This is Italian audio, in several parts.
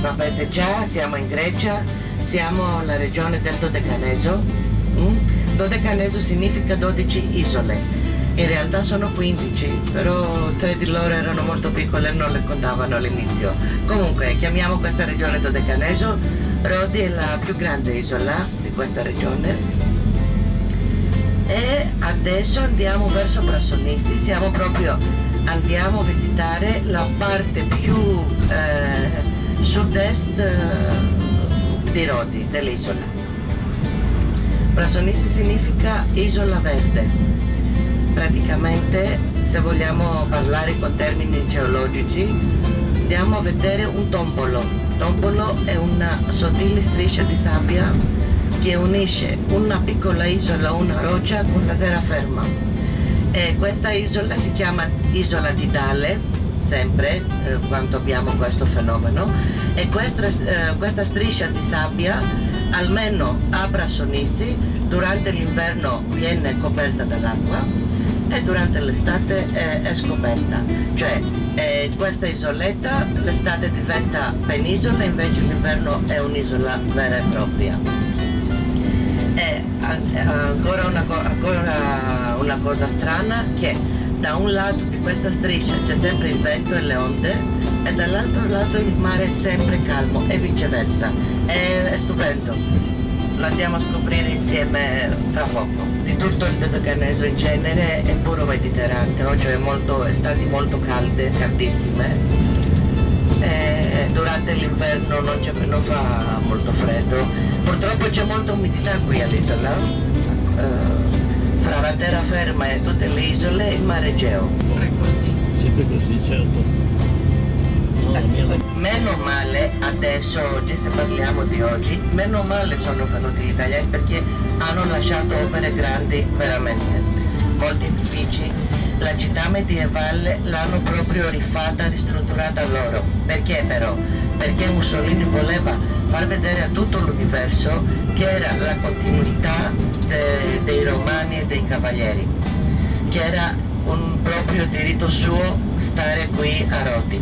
sapete già, siamo in Grecia, siamo alla regione del Dodecaneso. Mm? Dodecaneso significa 12 isole. In realtà sono 15, però tre di loro erano molto piccole e non le contavano all'inizio. Comunque, chiamiamo questa regione Dodecaneso. Rodi è la più grande isola di questa regione. E adesso andiamo verso Brassonissi, siamo proprio andiamo a visitare la parte più eh, sud-est eh, di Rodi, dell'isola. Brassonissi significa isola verde. Praticamente, se vogliamo parlare con termini geologici, andiamo a vedere un tombolo. Tombolo è una sottile striscia di sabbia che unisce una piccola isola, una roccia con la terraferma. E questa isola si chiama Isola di Dale, sempre eh, quando abbiamo questo fenomeno, e questa, eh, questa striscia di sabbia, almeno a Brassonissi, durante l'inverno viene coperta dall'acqua e durante l'estate è, è scoperta. Cioè eh, questa isoletta l'estate diventa penisola, invece l'inverno è un'isola vera e propria è ancora una, ancora una cosa strana che da un lato di questa striscia c'è sempre il vento e le onde e dall'altro lato il mare è sempre calmo e viceversa. È, è stupendo. Lo andiamo a scoprire insieme fra poco. Di tutto il Dodecaneso in genere è puro mediterraneo, cioè molto, estati molto calde, caldissime. E durante l'inverno non, non, fa molto freddo. Purtroppo c'è molta umidità qui all'isola. Uh, fra la terraferma e tutte le isole mare Egeo. Sempre così, certo. Meno male adesso, oggi se parliamo di oggi, meno male sono venuti gli italiani perché hanno lasciato opere grandi veramente, molti edifici. La città medievale l'hanno proprio rifatta, ristrutturata loro. Perché però? Perché Mussolini voleva far vedere a tutto l'universo che era la continuità de, dei romani e dei cavalieri, che era un proprio diritto suo stare qui a Rodi.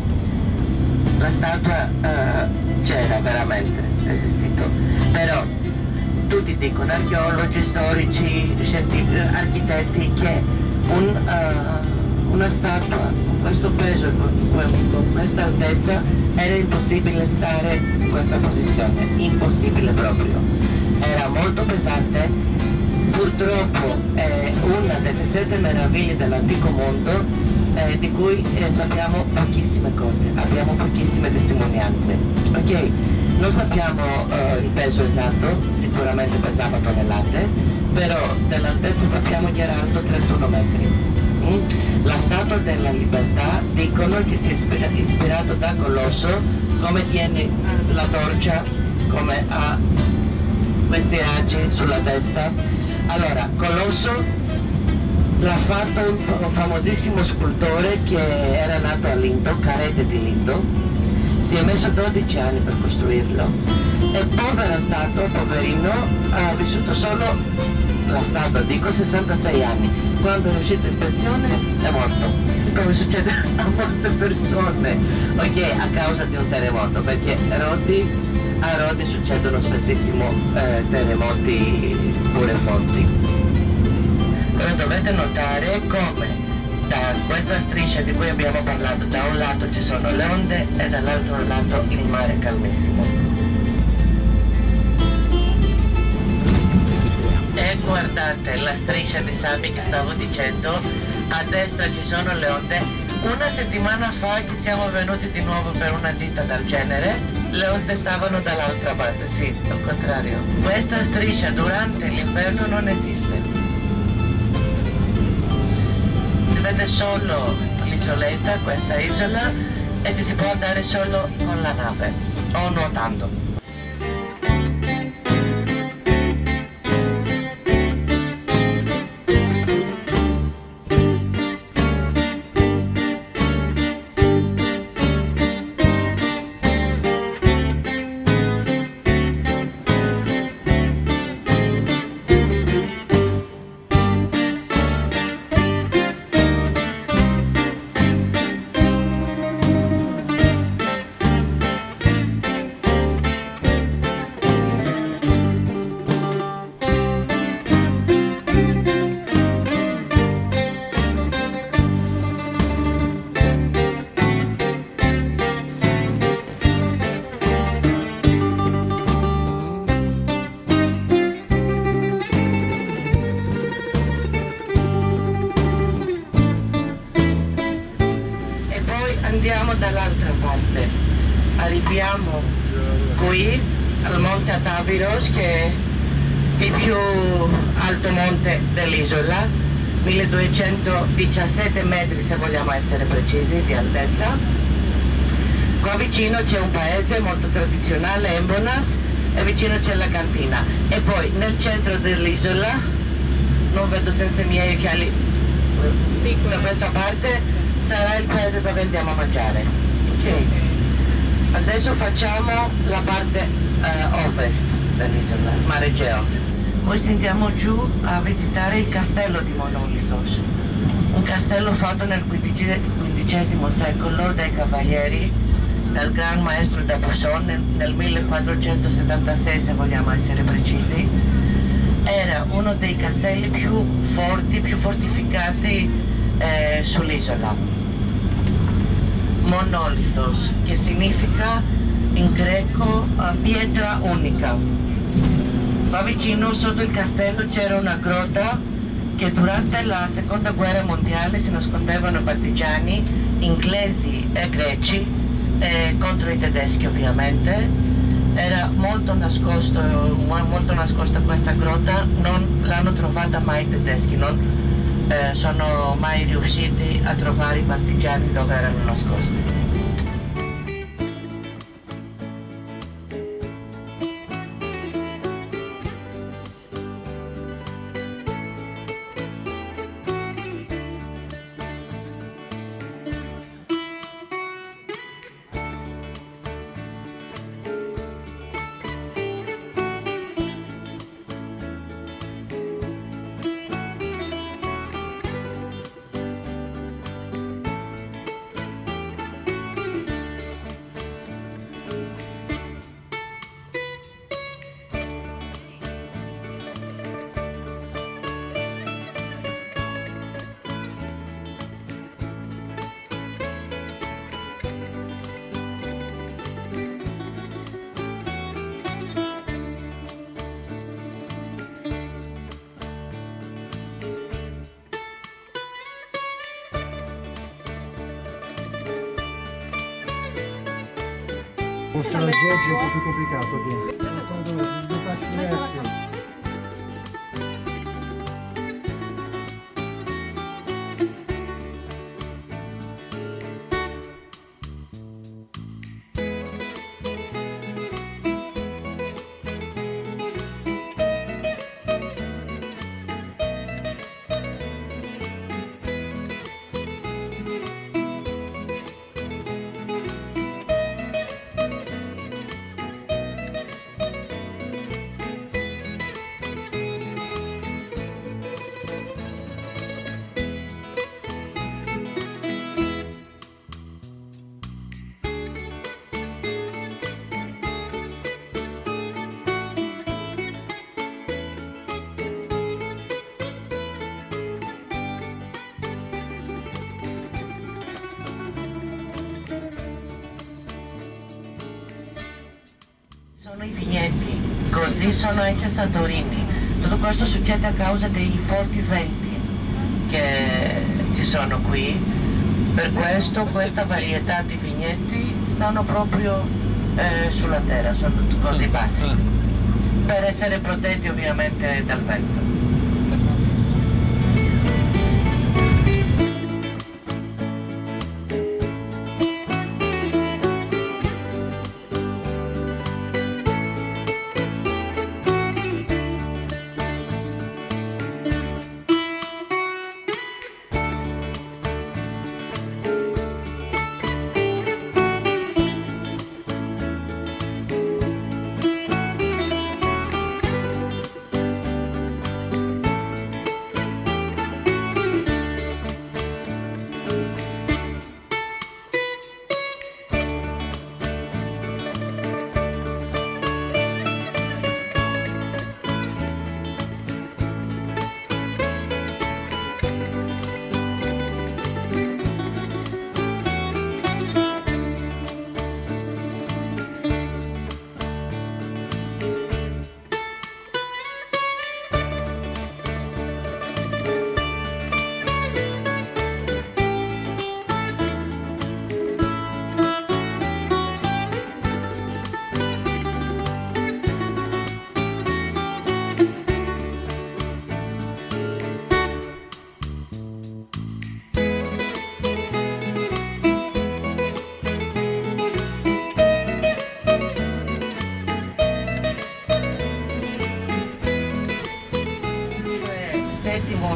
La statua uh, c'era veramente, esistito, però tutti dicono, archeologi, storici, architetti, che un, uh, una statua con questo peso con questa altezza era impossibile stare in questa posizione, impossibile proprio. Era molto pesante, purtroppo è una delle sette meraviglie dell'antico mondo eh, di cui eh, sappiamo pochissime cose, abbiamo pochissime testimonianze. Ok? Non sappiamo eh, il peso esatto, sicuramente pesava tonnellate, però dell'altezza sappiamo che era alto 31 metri. La statua della libertà dicono che si è ispirato da Colosso come tiene la torcia, come ha questi agi sulla testa. Allora, Colosso l'ha fatto un famosissimo scultore che era nato a Lindo, Carete di Lindo, si è messo 12 anni per costruirlo. E povera statua, poverino, ha vissuto solo la statua, dico 66 anni, quando è uscito in pensione è morto, come succede a molte persone, ok, a causa di un terremoto, perché Rodi, a Rodi succedono spessissimo eh, terremoti pure forti. Però dovete notare come da questa striscia di cui abbiamo parlato, da un lato ci sono le onde e dall'altro lato il mare calmissimo. e guardate la striscia di sabbia che stavo dicendo a destra ci sono le onde una settimana fa che siamo venuti di nuovo per una gita del genere le onde stavano dall'altra parte sì, al contrario. Questa striscia durante l'inverno non esiste. Si vede solo l'isoletta questa isola e ci si può andare solo con la nave o nuotando al monte Ataviros che è il più alto monte dell'isola, 1217 metri se vogliamo essere precisi di altezza. Qua vicino c'è un paese molto tradizionale, Embonas, e vicino c'è la cantina. E poi nel centro dell'isola, non vedo senza i miei occhiali da questa parte, sarà il paese dove andiamo a mangiare. Ok. Adesso facciamo la parte uh, ovest dell'isola, Mare Egeo. Poi andiamo giù a visitare il castello di Monolithos, un castello fatto nel XV secolo dai cavalieri dal gran maestro da Busson nel 1476 se vogliamo essere precisi. Era uno dei castelli più forti, più fortificati eh, sull'isola. Monolithos, che significa in greco uh, pietra unica Qua vicino sotto il castello c'era una grotta che durante la seconda guerra mondiale si nascondevano partigiani inglesi e greci eh, contro i tedeschi ovviamente. Era molto nascosto, molto nascosta questa grotta, non l'hanno trovata mai i tedeschi, non eh, sono mai riusciti a trovare i partigiani dove erano nascosti. Forse la Giorgio è un po' più complicato che quando lo faccio diversi. Così sono anche a Santorini. Tutto questo succede a causa dei forti venti che ci sono qui. Per questo questa varietà di vigneti stanno proprio eh, sulla terra, sono così bassi, per essere protetti ovviamente dal vento.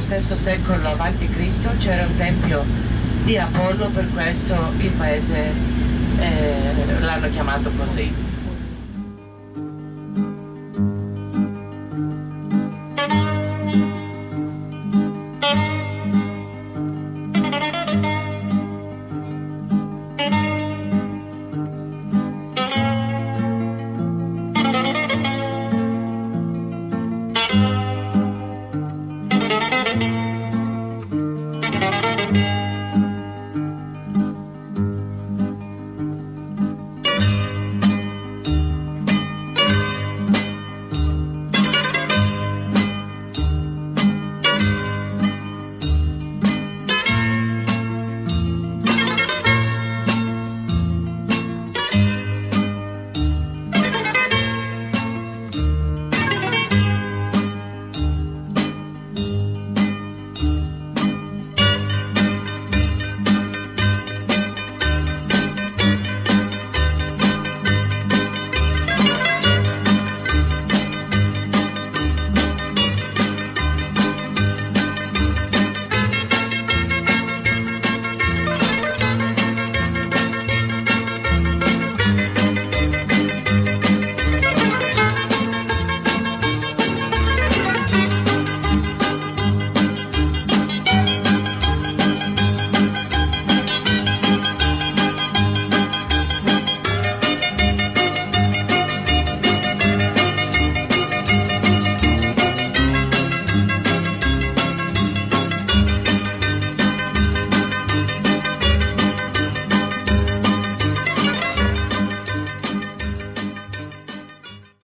VI secolo a.C. c'era un tempio di Apollo, per questo il paese eh, l'hanno chiamato così.